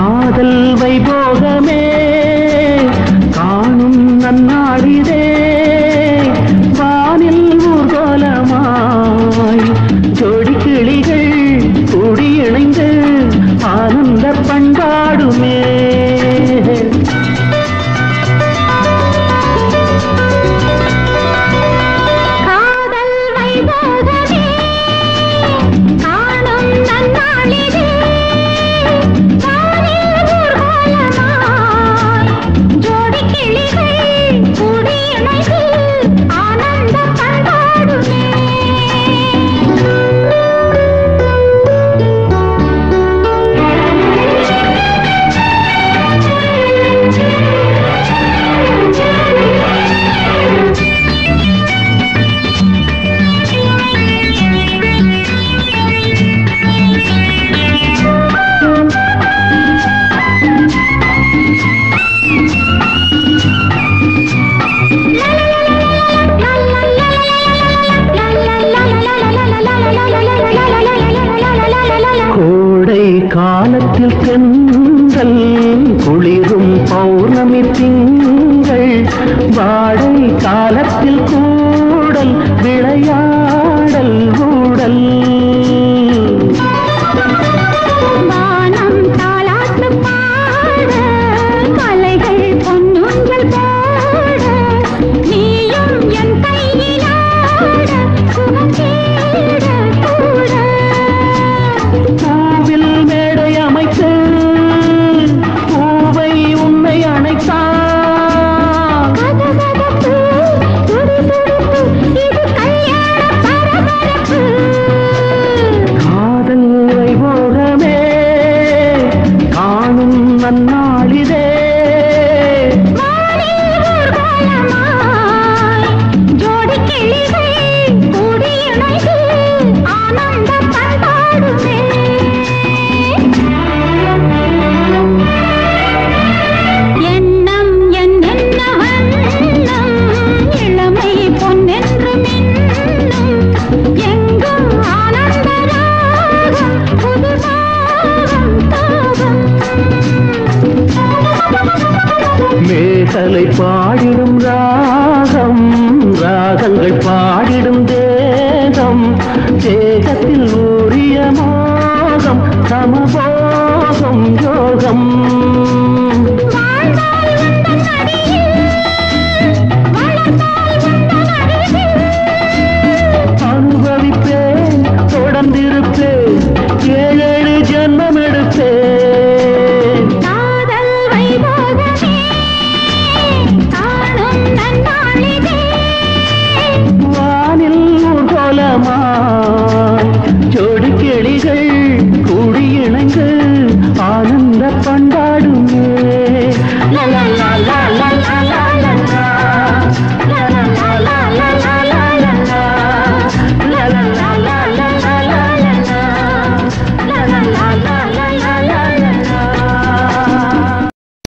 காதல் வைபோக கோடை காலத்தில் தென்றல் குளிரும் பௌர்ணமி திங்கள் வாடை காலத்தில் கூட ನನ್ನ மேகலை பாடிடும் ராகம் ராகங்கள் பாடிடும் தேகம் தேகத்தில் ஊரிய மோகம் சமபோகம் யோகம்.